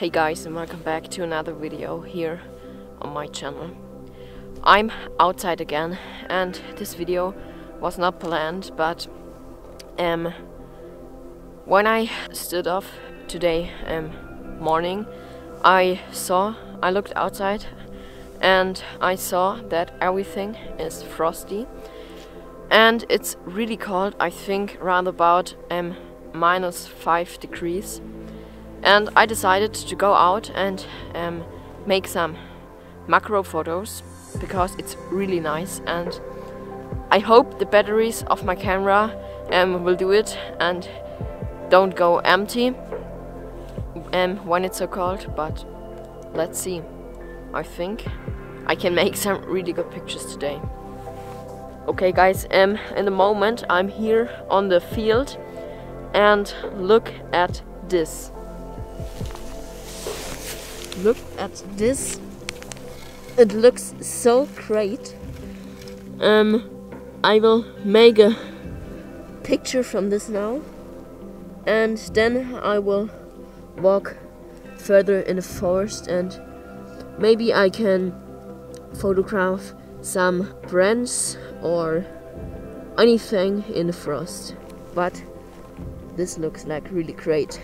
Hey guys and welcome back to another video here on my channel. I'm outside again and this video was not planned but um, when I stood up today um, morning I saw, I looked outside and I saw that everything is frosty and it's really cold I think around about um, minus 5 degrees and I decided to go out and um, make some macro photos because it's really nice and I hope the batteries of my camera um, will do it and don't go empty um, when it's so cold but let's see. I think I can make some really good pictures today. Okay guys um, in the moment I'm here on the field and look at this look at this. It looks so great. Um, I will make a picture from this now, and then I will walk further in the forest and maybe I can photograph some branches or anything in the frost. But this looks like really great.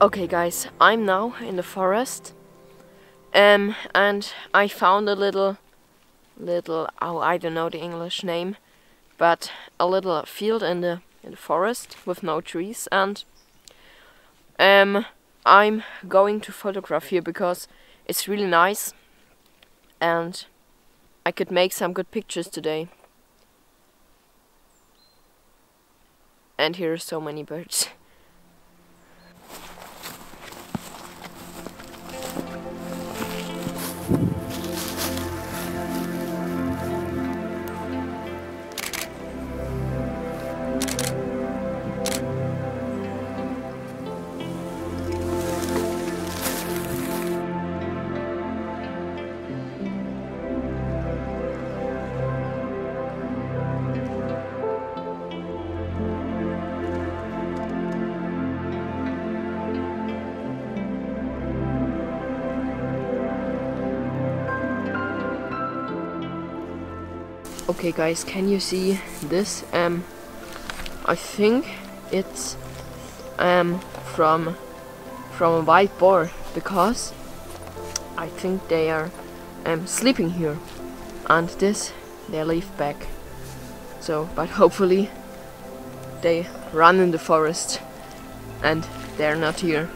Okay guys, I'm now in the forest um, and I found a little, little, oh I don't know the English name, but a little field in the, in the forest with no trees and um, I'm going to photograph here because it's really nice and I could make some good pictures today. And here are so many birds. Okay guys, can you see this? Um, I think it's um from from a wild boar because I think they are um sleeping here, and this they leave back. So, but hopefully they run in the forest and they're not here.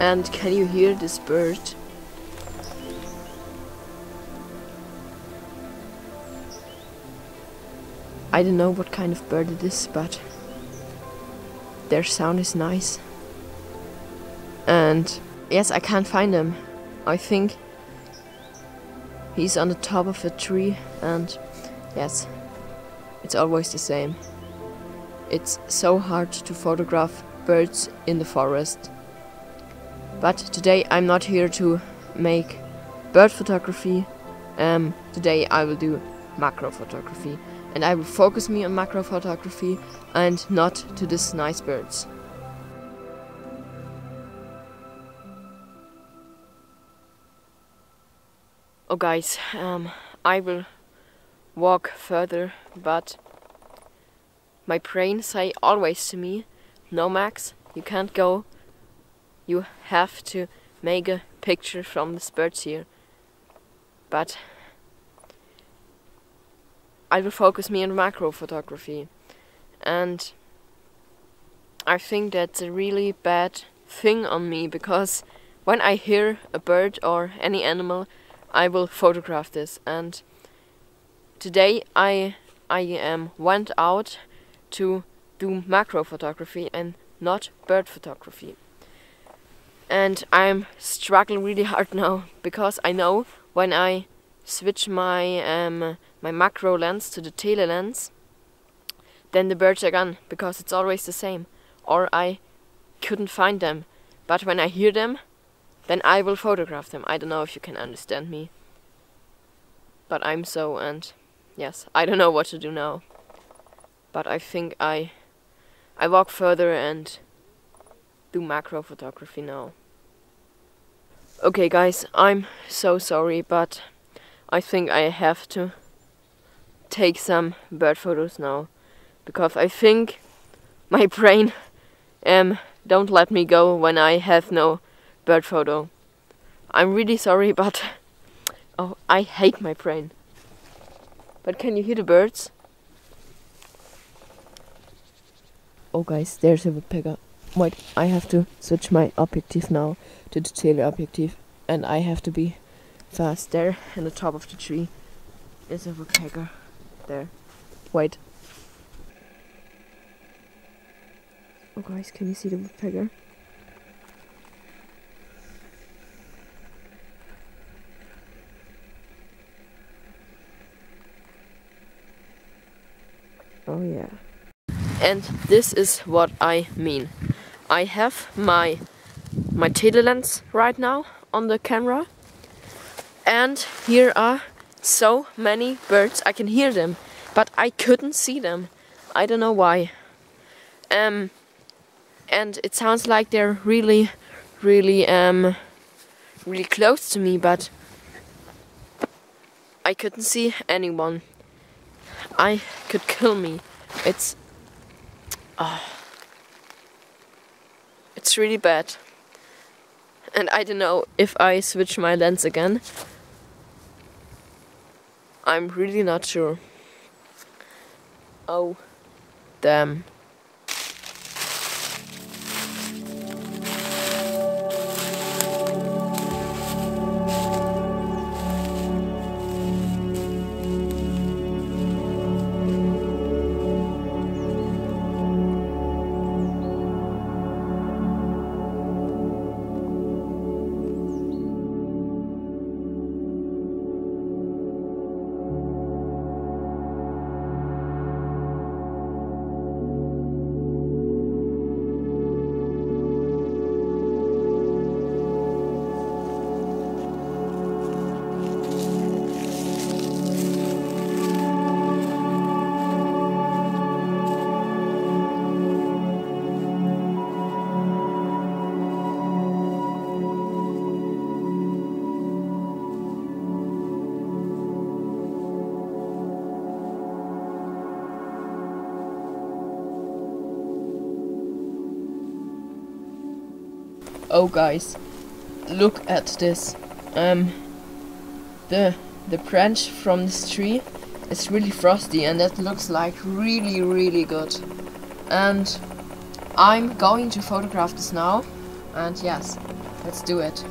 And can you hear this bird? I don't know what kind of bird it is, but their sound is nice. And yes, I can't find him. I think he's on the top of a tree, and yes, it's always the same. It's so hard to photograph birds in the forest. But today I'm not here to make bird photography. Um, today I will do macro photography and I will focus me on macro photography and not to these nice birds. Oh guys, um, I will walk further, but my brain say always to me, no Max, you can't go, you have to make a picture from the birds here. But I will focus me on macro photography. And I think that's a really bad thing on me because when I hear a bird or any animal, I will photograph this. And today I I um, went out to do macro photography and not bird photography. And I'm struggling really hard now because I know when I switch my um, my macro lens to the tele lens, then the birds are gone because it's always the same. Or I couldn't find them. But when I hear them, then I will photograph them. I don't know if you can understand me. But I'm so and yes, I don't know what to do now. But I think I I walk further and do macro photography now. Okay guys, I'm so sorry, but I think I have to take some bird photos now because I think my brain um don't let me go when I have no bird photo. I'm really sorry but oh I hate my brain. But can you hear the birds? Oh guys, there's a woodpecker. Wait, I have to switch my objective now to the teleobjective and I have to be fast there in the top of the tree is a woodpecker there. Wait. Oh guys, can you see the woodpecker? Oh yeah. And this is what I mean. I have my my tele lens right now on the camera and here are so many birds. I can hear them, but I couldn't see them. I don't know why. Um, and it sounds like they're really, really, um, really close to me, but I couldn't see anyone. I could kill me. It's, oh, it's really bad. And I don't know if I switch my lens again. I'm really not sure. Oh, damn. Oh guys, look at this. Um, the the branch from this tree is really frosty and that looks like really really good. And I'm going to photograph this now. And yes, let's do it.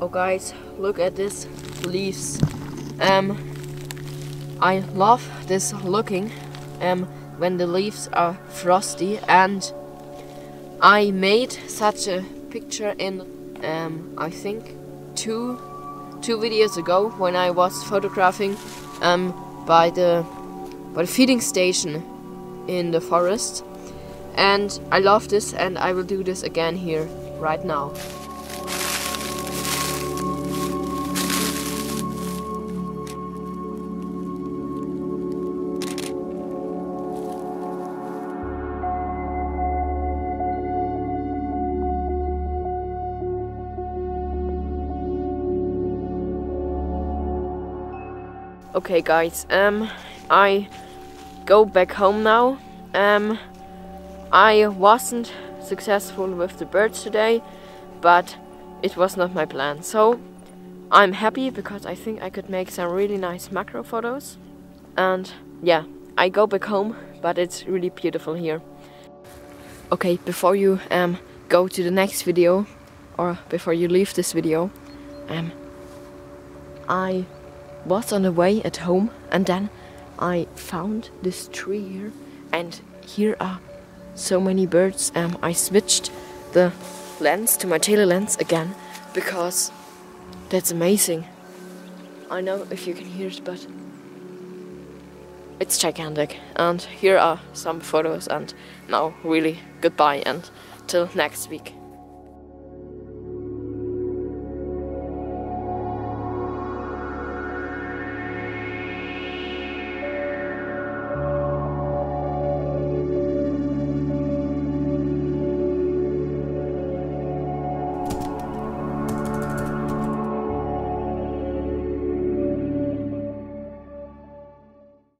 Oh guys, look at this leaves. Um, I love this looking um, when the leaves are frosty and I made such a picture in um, I think two two videos ago when I was photographing um, by the by the feeding station in the forest and I love this and I will do this again here right now. Okay guys, um I go back home now. Um I wasn't successful with the birds today, but it was not my plan. So I'm happy because I think I could make some really nice macro photos. And yeah, I go back home, but it's really beautiful here. Okay, before you um go to the next video, or before you leave this video, um I was on the way at home and then I found this tree here and here are so many birds. Um, I switched the lens to my tele lens again because that's amazing. I know if you can hear it, but it's gigantic. And here are some photos and now really goodbye and till next week.